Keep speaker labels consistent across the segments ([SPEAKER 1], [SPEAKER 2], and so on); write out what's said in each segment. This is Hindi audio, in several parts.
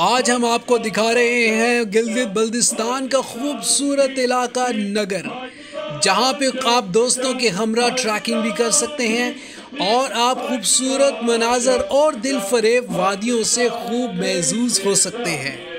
[SPEAKER 1] आज हम आपको दिखा रहे हैं गिलगित बल्दिस्तान का खूबसूरत इलाका नगर, जहाँ पे आप दोस्तों के हमरा ट्रैकिंग भी कर सकते हैं और आप खूबसूरत मनाजर और दिल फरेब वादियों से खूब महजूज हो सकते हैं।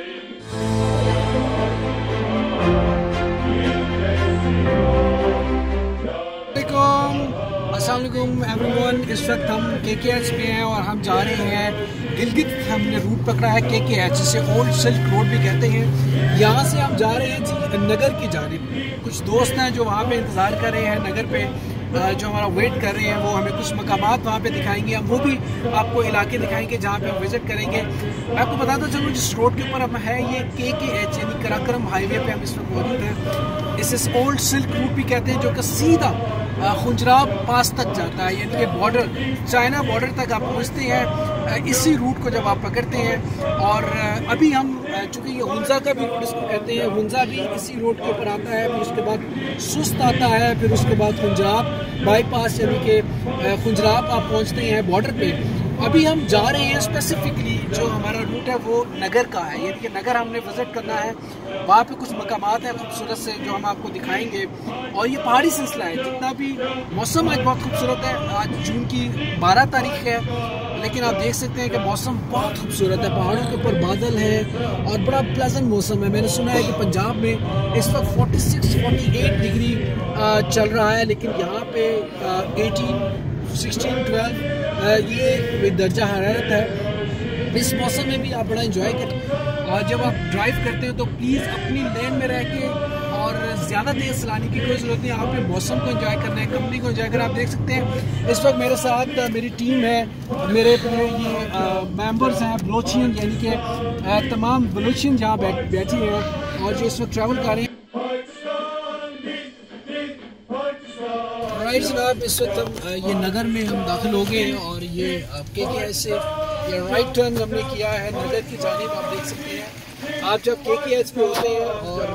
[SPEAKER 1] असलम एवरीवन इस वक्त हम के के एच पे हैं और हम जा रहे हैं गिलगित हमने रूट पकड़ा है के के एच जिसे ओल्ड सिल्क रोड भी कहते हैं। यहाँ से हम जा रहे हैं जी, नगर की जानब। कुछ दोस्त हैं जो वहाँ पे इंतज़ार कर रहे हैं नगर पे जो हमारा वेट कर रहे हैं, वो हमें कुछ मकाम वहाँ पे दिखाएँगे। हम वो भी आपको इलाके दिखाएँगे जहाँ पे हम विज़िट करेंगे। मैं आपको बताता चलूँ, जिस रोड के ऊपर हम है, ये के के एच यानी कराक्रम हाईवे पे हम इस वक्त मौजूद हैं। इसे ओल्ड सिल्क रूट भी कहते हैं, जो कि सीधा खुंजराब पास तक जाता है, यानी कि बॉर्डर चाइना बॉर्डर तक आप पहुँचते हैं इसी रूट को जब आप पकड़ते हैं, और अभी हम चूँकि ये हंजा का भी रूट इसको कहते हैं, हंजा भी इसी रूट के ऊपर आता है, फिर उसके बाद सुस्त आता है, फिर उसके बाद खुंजराब बाईपास यानी कि खुंजराब आप पहुँचते हैं बॉर्डर पे अभी हम जा रहे हैं स्पेसिफिकली जो हमारा रूट है, वो नगर का है। यानी कि नगर हमने विज़िट करना है। वहाँ पे कुछ मकाम हैं खूबसूरत से जो हम आपको दिखाएँगे। और ये पहाड़ी सिलसिला है। जितना भी मौसम आज बहुत खूबसूरत है। आज जून की बारह तारीख है। लेकिन आप देख सकते हैं कि मौसम बहुत खूबसूरत है। पहाड़ों के ऊपर बादल है और बड़ा प्लेजेंट मौसम है। मैंने सुना है कि पंजाब में इस वक्त 46 48 डिग्री चल रहा है। लेकिन यहाँ पे 18 16 12 ये दर्जा हरारत है। इस मौसम में भी आप बड़ा इंजॉय करें और जब आप ड्राइव करते हैं तो प्लीज़ अपनी लेन में रह के और ज़्यादा तेज़ चलाने की कोई ज़रूरत नहीं आपने मौसम को एंजॉय करना है कंपनी को एंजॉय करना आप देख सकते हैं। इस वक्त मेरे साथ मेरी टीम है, मेरे पूरे ये मेंबर्स हैं, बलोचियन, यानी कि तमाम बलोचियन जहाँ बैठी हैं और जो इस वक्त ट्रैवल कर रहे हैं। राइट जनाब इस वक्त हम ये नगर में हम दाखिल हो गए हैं और ये के के एच से ये राइट टर्न हमने किया है। नगर की जानब आप देख सकते हैं। आप जब के के एच पे होते हैं और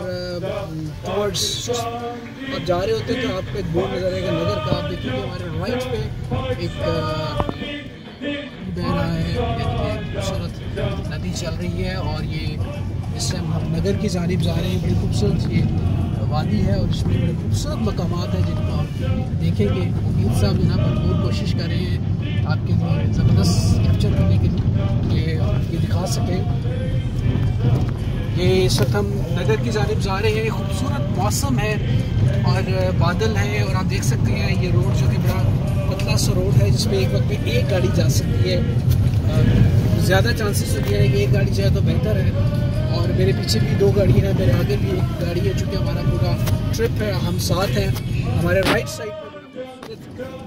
[SPEAKER 1] टूवर्ड्स आप जा रहे होते हैं तो आपको एक बोर्ड नज़र आएगा नगर का। आप देखिए हमारे राइट पे एक बह रहा है खूबसूरत नदी चल रही है और ये, इस टाइम हम नगर की जानब जा रहे हैं। बड़ी खूबसूरत ये वादी है और इसमें बड़े खूबसूरत मकाम हैं जिनको हम देखेंगे। उम्मीद साहब यहाँ ना भरपूर कोशिश कर रहे हैं आपके लिए ज़बरदस्त कैप्चर करने के लिए ये दिखा सकें। ये इस वक्त हम नगर की जानब जा रहे हैं। खूबसूरत मौसम है और बादल हैं और आप देख सकते हैं, ये रोड जो कि बड़ा पतला सा रोड है जिसमें एक वक्त में एक गाड़ी जा सकती है। ज़्यादा चांसेस होती है कि एक गाड़ी जाए तो बेहतर है। और मेरे पीछे भी दो गाड़ी है, मेरे आगे भी एक गाड़ी है चूँकि हमारा पूरा ट्रिप है। हम साथ हैं, हमारे राइट साइड पर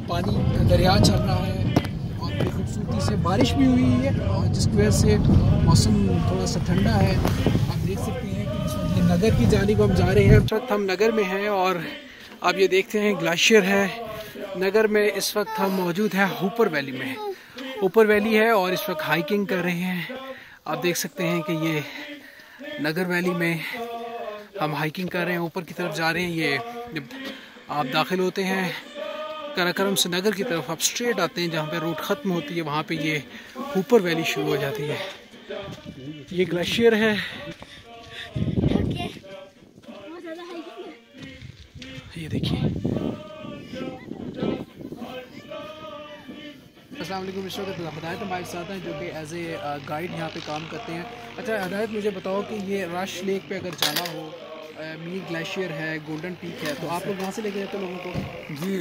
[SPEAKER 1] पानी दरिया चल रहा है और बड़ी खूबसूरती से बारिश भी हुई है और जिसकी वजह से मौसम थोड़ा सा ठंडा है। आप देख सकते हैं कि नगर की जानब हम जा रहे हैं। इस वक्त हम नगर में हैं और आप ये देखते हैं ग्लाशियर है। नगर में इस वक्त हम मौजूद हैं ऊपर वैली में। ऊपर वैली है और इस वक्त हाइकिंग कर रहे हैं। आप देख सकते हैं कि ये नगर वैली में हम हाइकिंग कर रहे हैं। ऊपर की तरफ़ जा रहे हैं। ये जब आप दाखिल होते हैं। कराक्रम से नगर की तरफ़ आप स्ट्रेट आते हैं, जहाँ पे रोड ख़त्म होती है, वहाँ पे ये ऊपर वैली शुरू हो जाती है। ये ग्लेशियर है। ये देखिए। वालेकुम, इस वक्त हदायत हमारे साथ हैं, जो कि एज ए गाइड यहाँ पे काम करते हैं। अच्छा हदायत, मुझे बताओ कि ये रश लेक पे अगर जाना हो मी ग्लेशियर है गोल्डन पीक है तो आप लोग वहाँ से लेके जाते हैं लोगों को?
[SPEAKER 2] जी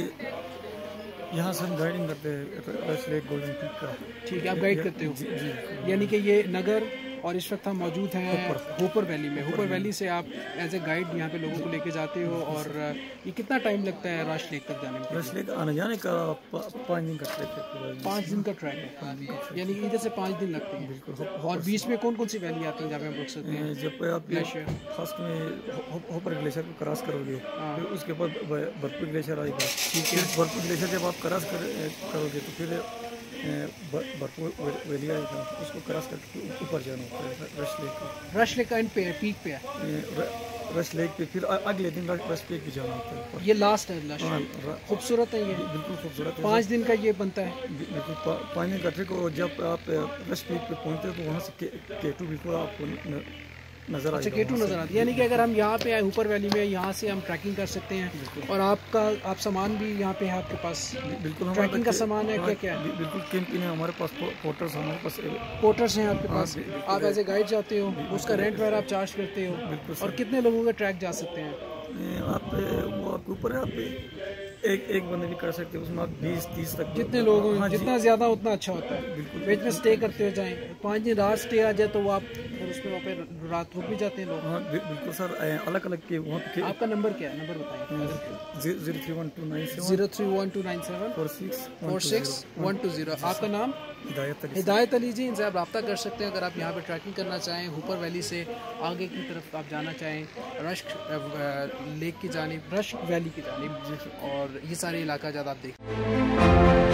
[SPEAKER 2] यहाँ से हम गाइडिंग करते हैं लेक गोल्डन पीक का।
[SPEAKER 1] ठीक है आप गाइड करते हो। यानी कि ये नगर और इस वक्त हम मौजूद हैं होपर वैली में। होपर वैली। से आप एज ए गाइड यहाँ पे लोगों को लेके जाते हो और ये कितना टाइम लगता है राश लेक तक जाने में?
[SPEAKER 2] राश लेक आने जाने का पाँच दिन का ट्रैक है
[SPEAKER 1] पाँच दिन का ट्रैक है। यानी कि इधर से पाँच दिन लगते हैं। बिल्कुल और बीच में कौन कौन सी वैली आती है जहाँ पे हम रुक सकते हैं?
[SPEAKER 2] जब आप फ़र्स्ट में होपर ग्लेशियर को क्रॉस करोगे फिर उसके बाद भरपूर ग्लेशियर आएगा। ठीक है। भरपूर ग्लेशियर जब आप क्रॉस करोगे तो फिर भरपूर वैली आएगा उसको क्रॉस करके ऊपर जाना होता है Rush lake
[SPEAKER 1] Rush lake end पे पीक पे
[SPEAKER 2] रश लेक पे फिर अगले दिन रश रश भी जाना होता है
[SPEAKER 1] ये लास्ट है
[SPEAKER 2] हाँ,
[SPEAKER 1] खूबसूरत है ये।
[SPEAKER 2] बिल्कुल खूबसूरत है।
[SPEAKER 1] पाँच दिन का ये बनता है।
[SPEAKER 2] बिल्कुल पा- पानी का ट्रिक और जब आप रश लेक पे पहुँचते हो तो वहाँ से के, केटू बिल्कुल आपको नज़र
[SPEAKER 1] अच्छा
[SPEAKER 2] वहाँ से।
[SPEAKER 1] नज़र आती है। यानी कि अगर हम यहाँ पे आए ऊपर वैली में यहाँ से हम ट्रैकिंग कर सकते हैं। और आपका आप सामान भी यहाँ पे है आपके पास?
[SPEAKER 2] बिल्कुल
[SPEAKER 1] ट्रैकिंग का सामान है
[SPEAKER 2] हाँ,
[SPEAKER 1] क्या क्या? है
[SPEAKER 2] बिल्कुल कैंपिंग है? हमारे पास पोर्टर्स हमारे पास
[SPEAKER 1] पोर्टर्स हैं आपके पास। आप एज ए गाइड जाते हो उसका रेंट वगैरह आप चार्ज करते हो।
[SPEAKER 2] बिल्कुल
[SPEAKER 1] और कितने लोगों का ट्रैक जा सकते हैं?
[SPEAKER 2] आप वो आपके ऊपर है आप एक एक बंदे भी कर सकते हो उसमें आप बीस तीस तक
[SPEAKER 1] जितने लोग हाँ जितना ज़्यादा उतना अच्छा होता है।
[SPEAKER 2] बिल्कुल
[SPEAKER 1] बीच में स्टे करते हो जाएँ। पाँच दिन रात स्टे आ जाए तो वो आप उसमें वहाँ पे रात रुक भी जाते हैं लोग।
[SPEAKER 2] हाँ बिल्कुल सर अलग अलग के वहाँ पे
[SPEAKER 1] आपका नंबर क्या है? नंबर बताइए।
[SPEAKER 2] Zero three one two nine seven.
[SPEAKER 1] Zero three one two nine seven.
[SPEAKER 2] Four six
[SPEAKER 1] four six one two zero. आपका नाम?
[SPEAKER 2] हिदायत अली
[SPEAKER 1] हिदायत अली जी इनसे आप रब्ता कर सकते हैं। अगर आप यहाँ पे ट्रैकिंग करना चाहें हुपर वैली से आगे की तरफ़ आप जाना चाहें रश्क लेक की जानिब रश्क वैली की जानिब और ये सारे इलाका ज़्यादा आप देख